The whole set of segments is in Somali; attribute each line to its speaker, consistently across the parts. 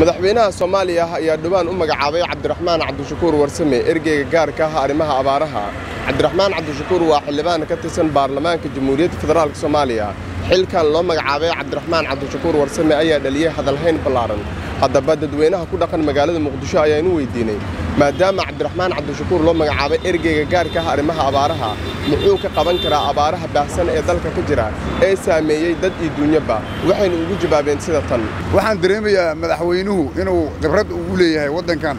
Speaker 1: madaxweynaha soomaaliya ayaa dhowaan u magacaabay cabdiraxmaan cabdishakuur warsame ergeyga gaarka ah arrimaha abaaraha. Cabdiraxmaan cabdishakuur waa xildhibaan ka tirsan baarlamaanka jamhuuriyadda federaalk soomaaliya xilkan loo magacaabay cabdiraxmaan cabdishakuur warsame ayaa dhaliyey hadalhayn ballaaran. Haddaba dadweynaha ku dhaqan magaalada muqdisho ayaanu weydiinay maadaama cabdiraxmaan cabdishakuur loo magacaabay ergeyga gaarka ah arrimaha abaaraha muxuu ka qaban karaa abaaraha baahsan ee dalka ka jira ee saameeyey dad iyo duunyaba? Waxaynu ugu jawaabeen sida tan.
Speaker 2: Waxaan dareemayaa madaxweynuhu inuu khibrad ugu leeyahay waddankan.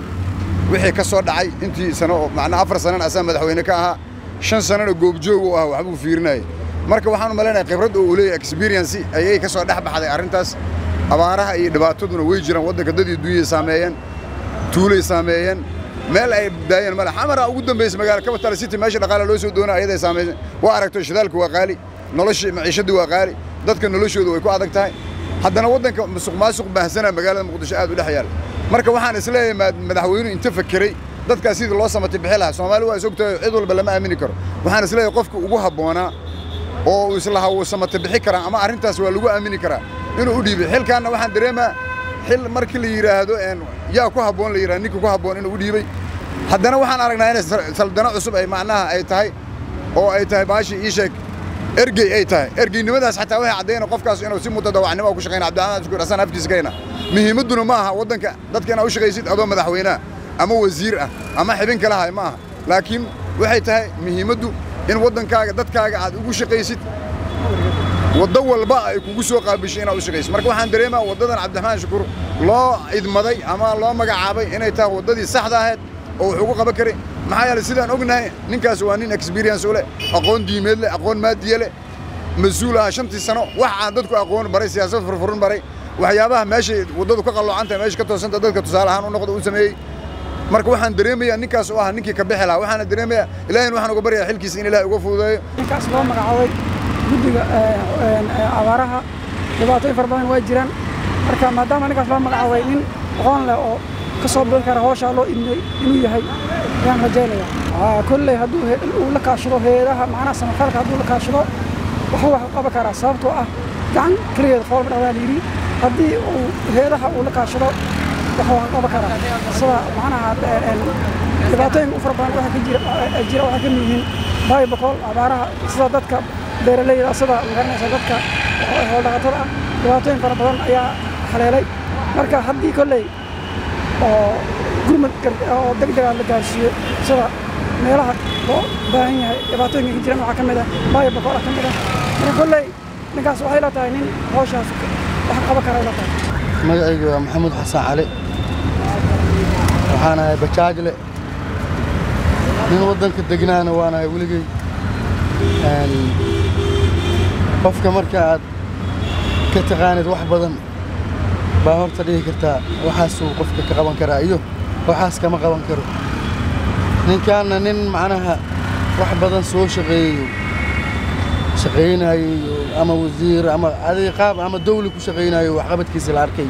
Speaker 2: Wixii ka soo dhacay intii sano oo macnaa afar sanana asaa madaxweyne ka ahaa shan sanana goobjoog u ah waxbuu fiirinayay marka waxaan u malaynayaa khibrad oo uu leeyahay experience ayay ka soo dhex baxday arrintaas. Abaaraha iyo dhibaataduna way jiraan waddanka dad dunyay saameeyeen tuulay saameeyeen. Meel ay daayeen male xamara ugu dambaysa magaala capital city meesha dhaqaale loo soo doonaa ayaday saameeyeen waa aragto shidaalku waa qaali nolosha maciishadii waa qaali dadka noloshooda way ku adag tahay. Haddana waddanka musuq maasuq baahsanaa magaalada muqdisho aad u dhex yaal. Marka waxaan is leeyahay madaxweynuhu inta fakeray dadkaas sidii loo samatay bixi lahaa. Soomaali waa is ogtahay cid walba lama aamini karo. Waxaan is leeyahay qofka ugu habboonaa oo islaha wuu samata bixi karaa ama arrintaas waa lagu aamini karaa inuu u dhiibay xilkaanna waxaan dareemaa xil markii la yidhaahdo yaa ku habboon la yidhahdo ninka ku habboon inuu u dhiibay. Haddana waxaan aragnaa inay saldano cusub ay macnaha ay tahay oo ay tahay baashii ii sheeg. Ergey ay tahay. Ergeynimadaas xataa waxay caddayna qofkaas inuu si mutadawacnimo ku shaqayna cabdiraxmaan shukuur xasan afkiisa kayna muhiimadduna ma aha waddanka dadka inaad u shaqaysid adoo madaxweynaha ama wasiir ah ama xibin kala hay ma aha. Laakiin waxay tahay muhiimaddu in waddankaaga dadkaaga aad ugu shaqaysid. Waddo walba ay kugu soo qaabishay inaad u shaqaysid. Marka waxaan dareemaa waddadan cabdiraxmaan shukuur loo idmaday ama loo magacaabay inay tahay waddadii saxda ahayd oo wax ugu qaban karay. Maxaa yeelay sidaan ognahay ninkaas waa nin experience u leh aqoon diimeed leh aqoon maadiye leh. Mas'uul ah shantii sano wax aan dadku aqoon baray siyaasad furfurin baray. Waxyaabaha meeshay waddadu ka qalloocan tahay meesha ka toosanta dadka tusaale ahaan u noqdo u sameeyey marka waxaan dareemayaa ninkaas oo ah ninkii ka bixi lahaa waxaana dareemayaa ilaahayna waxaan uga baryayaa xilkiisa in ilaahay uga fududeeyo.
Speaker 3: Ninkaas loo magacaabay guddiga abaaraha dhibaatooyin fara badan waa jiraan. Marka maadaama ninkaas loo magacaabay nin aqoon leh oo ka soo bixi kara hawshaa loo idmay inuu yahay ayaan rajaynayaa. Kolley hadduu uu la kaashado heedaha macnaha samafalka hadduu la kaashado waxuu wax qaban karaa sababtoo ah gacan keligeed foolma dhaqdaa layidhi haddii uu heedaha uu la kaashado waxuu wax qaban karaa sida macnaha dhibaatooyinka u fara badan waxa ka jira jira waxay ka mid yihiin baayo boqol abaaraha sida dadka beeralayda sida magaranaysa dadka hooldhaqatada ah. Dhibaatooyin fara badan ayaa haleelay marka haddii kolley oo gurmad oo degdega la gaarsiiyo sida meelaha loo baahan yahay dhibaatooyinka ka jiraan waxaa ka mid ah baayo boqola ka mid ah. Marka kolley ninkaas waxay la tahay nin hawshaas wax qaban kara la tahay
Speaker 4: magacaygu waa maxamuud xasan cali. Waxaan ahay bajaajle. Nin waddanka degnaana waan ahay weligey qofka marka aad ka taqaanid wax badan baa horta dhihi kartaa waxaasuu qofka ka qaban karaa iyo waxaas kama qaban karo. Ninkaanna nin macnaha wax badan soo shaqeeyeyo shaqaynayo ama wasiir ama adig qaab ama dawli ku shaqaynayo waxqabadkiisa la arkay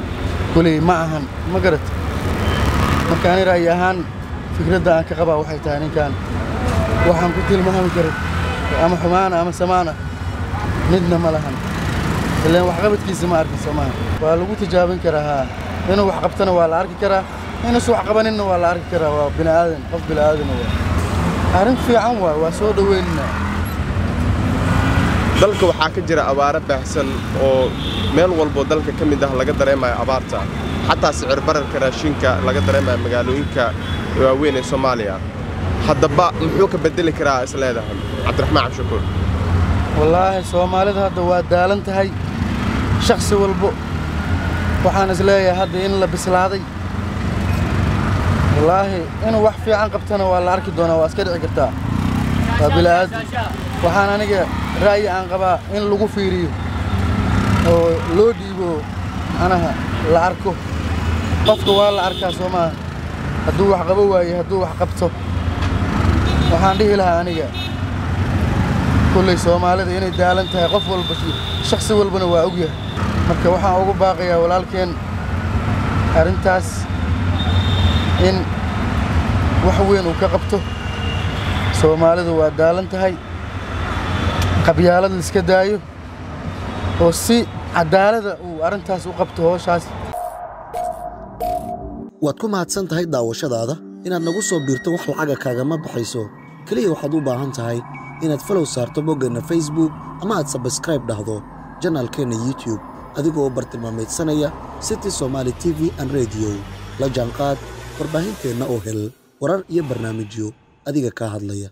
Speaker 4: koley ma ahan ma garat marka ani ra'yi ahaan fikradda aan ka qabaa waxay tahay ninkan waxaan ku tilmaami karo ama xumaana ama samaana midna ma lahan. Ilaan waxqabadkiisa ma arkin soomaha waa lagu tijaabin karaa haa inuu wax qabtana waa la arki karaa inuusan wax qabaninna waa la arki karaa waa bini'aadan qof bini'aadana waa. Arrin fiican waay waa soo dhoweynina
Speaker 1: dalka waxaa ka jira abaaro baahsan oo meel walboo dalka ka mid ah laga dareemayo abaarta xataa sicir bararka raashinka laga dareemayo magaalooyinka waaweyn ee soomaaliya. Haddaba muxuu ka beddeli karaa is leedahay? Cabdiraxmaan cabdishakuur
Speaker 4: wallaahi soomaalida hadda waa daalan tahay shakhsi walbo. Waxaan is leeyahay hadda in la bislaaday. Wallaahi inuu wax fiican qabtana waa la arki doonaa waa iska dhici kartaa waa bila'aadi waxaan aniga ra'yi aan qabaa in lagu fiiriyo oo loo dhiibo macnaha la arko. Qofka waa la arkaa soo maaha hadduu wax qabo waaye hadduu wax qabto. Waxaan dhihi lahaa aniga kulley soomaalida inay daalan tahay qof walba shakhsi walbana waa og yahay. Marka waxaan ugu baaqayaa walaalkeen arrintaas in wax weyn uu ka qabto soomaalidu waa daalan tahay. Qabyaalad laiska daayo oo si cadaalada uu arrintaas u qabto hooshaas
Speaker 5: waad ku mahadsan tahay daawashadaada? Inaad nagu soo biirto wax lacaga kaagama baxayso. Keliya waxaad u baahan tahay inaad falow saarto boggeenna facebook ama aad sabskraib dhahdo janaalkeenna youtube adigoo bartilmaameedsanaya city somaali t v an rediyo la jaanqaad warbaahinteenna oo hel warar iyo barnaamijyo adiga kaa hadlaya